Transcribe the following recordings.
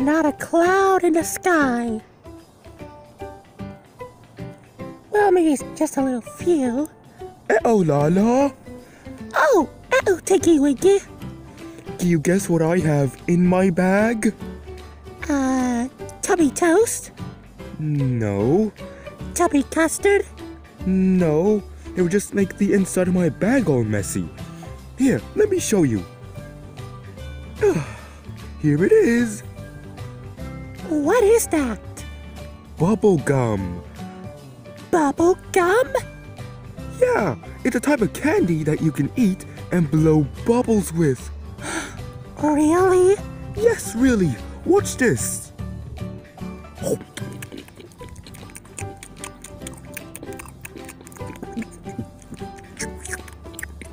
Not a cloud in the sky. Well, maybe it's just a little few. Uh-oh, Lala. Oh, uh-oh, Tinky Winky. Do you guess what I have in my bag? Uh, tubby toast? No. Tubby custard? No. It would just make the inside of my bag all messy. Here, let me show you. Here it is. What is that? Bubble gum. Bubble gum? Yeah, it's a type of candy that you can eat and blow bubbles with. Really? Yes, really. Watch this.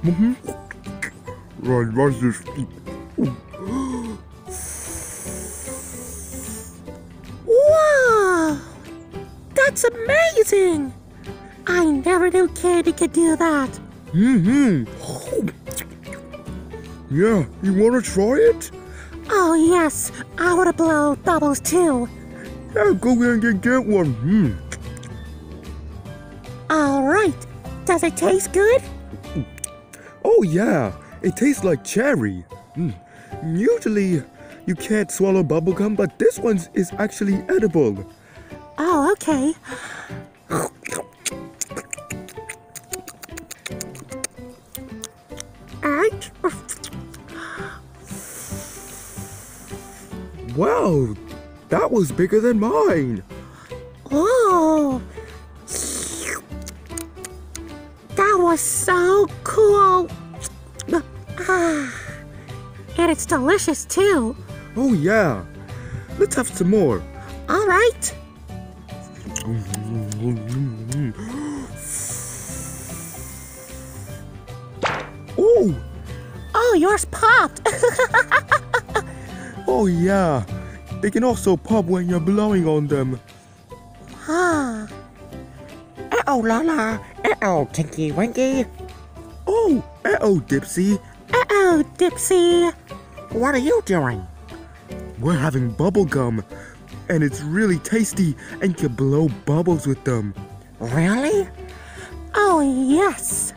Mm-hmm. Right, watch this. Wow! Amazing! I never knew candy could do that. Mm-hmm. Yeah, you wanna try it? Oh, yes. I want to blow bubbles too. Yeah, go ahead and get one. Hmm. All right. Does it taste good? Oh yeah, it tastes like cherry. Mm. Usually, you can't swallow bubblegum, but this one is actually edible. Oh, okay. Wow, that was bigger than mine. Oh. That was so cool. Ah. And it's delicious too. Oh yeah, let's have some more. All right. Oh, Oh, yours popped. oh yeah. They can also pop when you're blowing on them. ah. Uh-oh, Lala. Uh-oh, Tinky Winky. Oh, uh-oh, Dipsy. Uh-oh, Dipsy. What are you doing? We're having bubble gum, and it's really tasty and you can blow bubbles with them. Really? Oh, yes.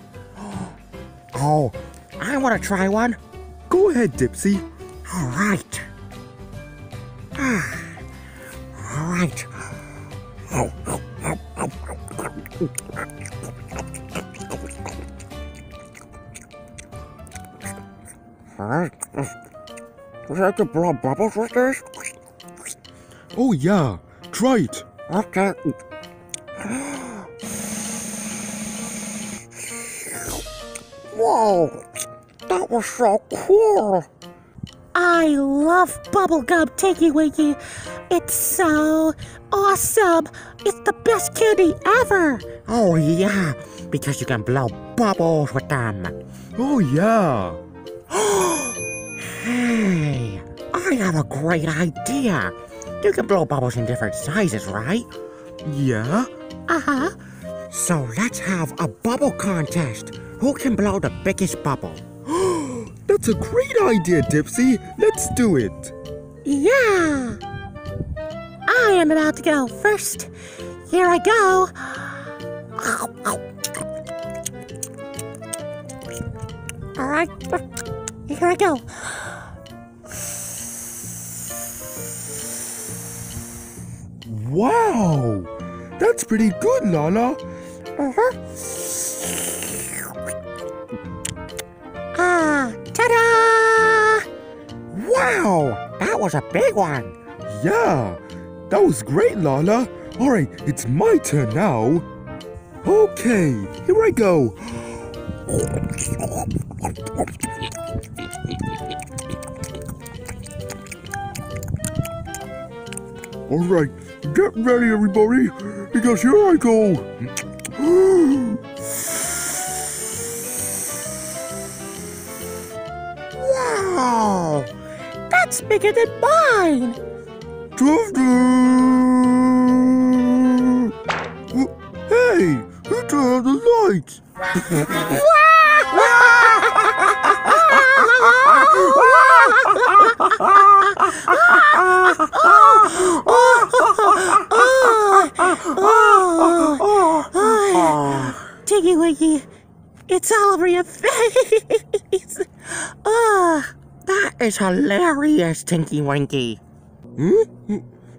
Oh, I want to try one. Go ahead, Dipsy. All right. Right. All right. Would you like to blow bubbles with this? Oh yeah, try it. Okay. Whoa, that was so cool. I love bubblegum Tinky Winky. It's so awesome. It's the best candy ever. Oh yeah, because you can blow bubbles with them. Oh yeah. Hey, I have a great idea. You can blow bubbles in different sizes, right? Yeah? Uh-huh. So let's have a bubble contest. Who can blow the biggest bubble? That's a great idea, Dipsy. Let's do it. Yeah. I am about to go first. Here I go. All right. Here I go. Wow! That's pretty good, Lala. Uh-huh. Ah, ta-da! Wow, that was a big one. Yeah, that was great, Lala. All right, it's my turn now. Okay, here I go. All right, get ready, everybody, because here I go. Bigger than mine! Dun-dun! Hey, who turned the lights? Tiggy Wiggy, it's all over your face. Oh, That is hilarious, Tinky Winky. Hmm?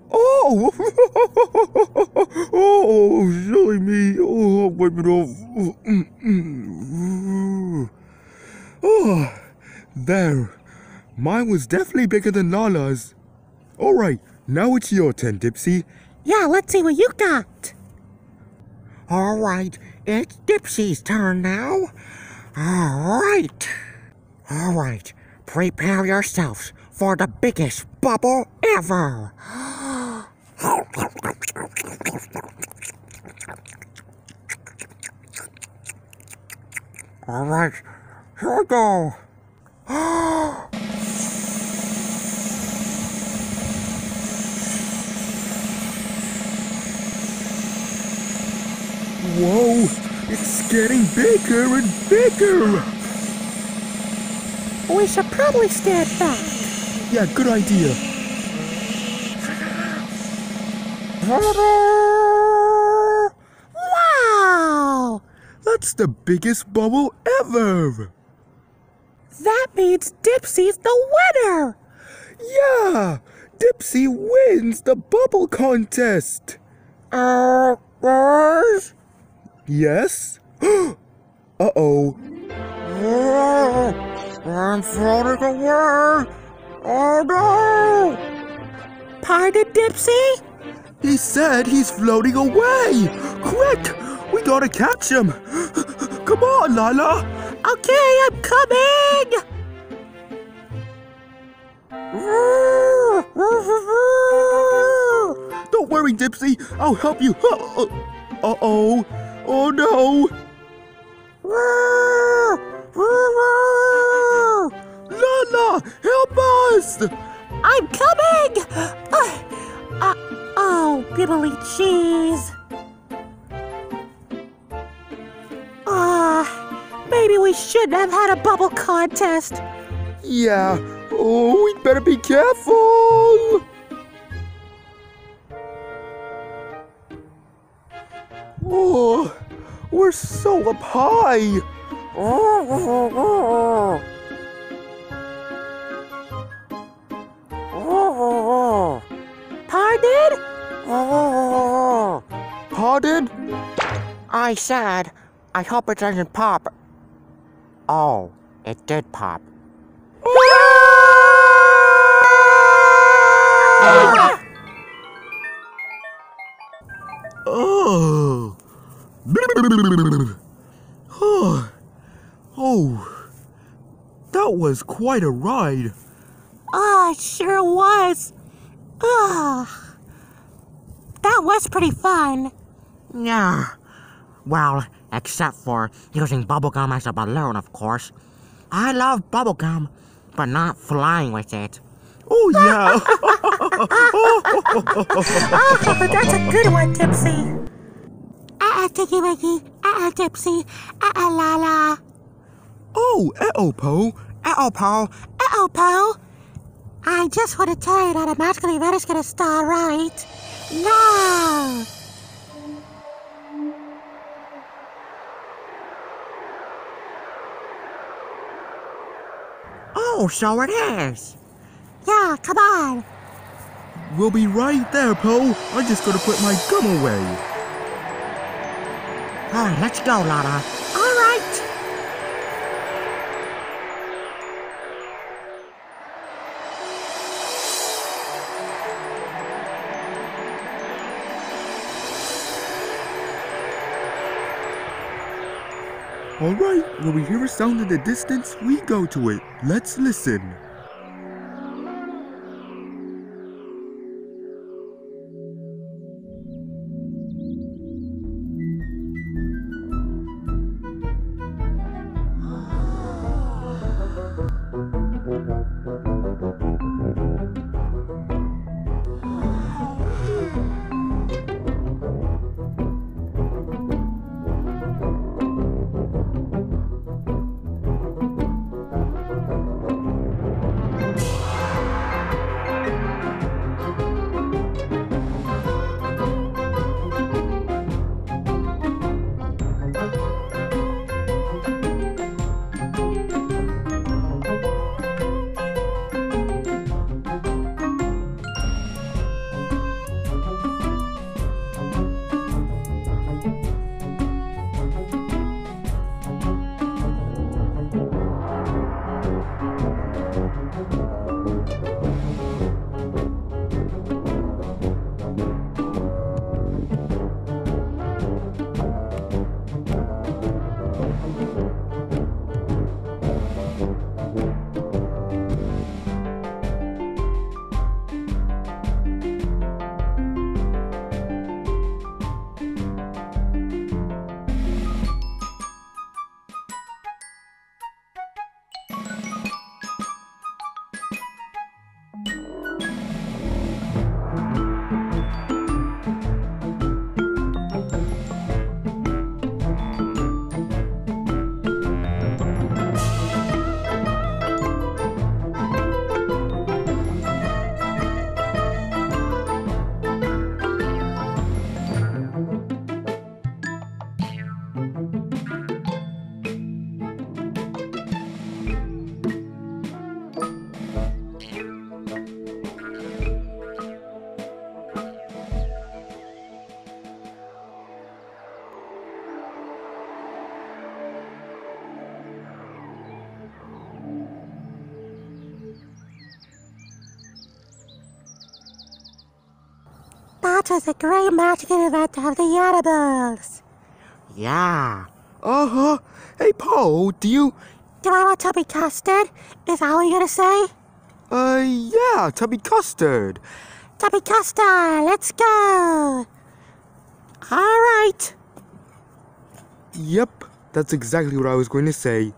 Oh! oh, silly me. Oh, wipe it off. Mm, mm. Oh, there. Mine was definitely bigger than Lala's. All right, now it's your turn, Dipsy. yeah, let's see what you got. All right, it's Dipsy's turn now. All right. All right, prepare yourselves for the biggest bubble ever. All right, here we go. Whoa, it's getting bigger and bigger. We should probably stand back. Yeah, good idea. Wow! That's the biggest bubble ever. That means Dipsy's the winner! Yeah, Dipsy wins the bubble contest. Uh? Yes? Uh-oh. I'm floating away. Oh no! Pardon, Dipsy? He said he's floating away. Quick, we gotta catch him. Come on, Lila. Okay, I'm coming! Don't worry, Dipsy. I'll help you. Uh-oh. Oh no. Us. I'm coming! Uh, uh, oh, Bibbly cheese. Ah, maybe we shouldn't have had a bubble contest. Yeah. Oh, we better be careful. Oh, we're so up high. Pardon? I said, I hope it doesn't pop. Oh, it did pop. Oh. Oh. Oh. That was quite a ride. Ah, it sure was. Ah, that was pretty fun. Yeah. Well, except for using bubblegum as a balloon, of course. I love bubblegum, but not flying with it. Oh, yeah. Oh, that's a good one, Dipsy. Ah, uh, Tiggy Wiggy. Ah, uh, Dipsy. Ah, uh, La La. oh, uh-oh, Po. Uh-oh, Po. Uh-oh, Po. I just want to tell you that I'm actually very gonna star right now. Oh, so it is. Yeah, come on. We'll be right there, Po. I just gotta put my gum away. Oh, All right, let's go, Lana. All right. All right, when we hear a sound in the distance, we go to it. Let's listen. Was a great magical event of the animals. Yeah. Uh huh. Hey, Po, do you. Do I want to be custard? Is that what you're gonna say? Uh, yeah, Tubby Custard. Tubby Custard, let's go! Alright. Yep, that's exactly what I was going to say.